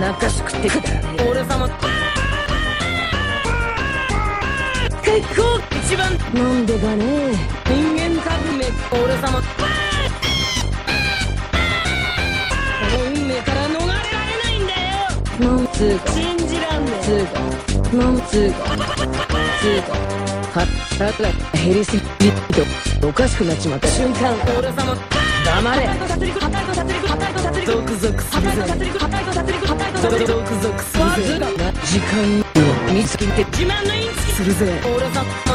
かしくてくだ俺様結構一番なんでかね人間革命俺様この運命から逃れられないんだよなんつうか信じらんねつうかなんつうかつうかは腹が減りすぎておかしくなっちまった。瞬間俺様。黙れ。ゾクゾクするぜゾクゾクするぜ時間を見つけて自慢のインチキするぜ俺様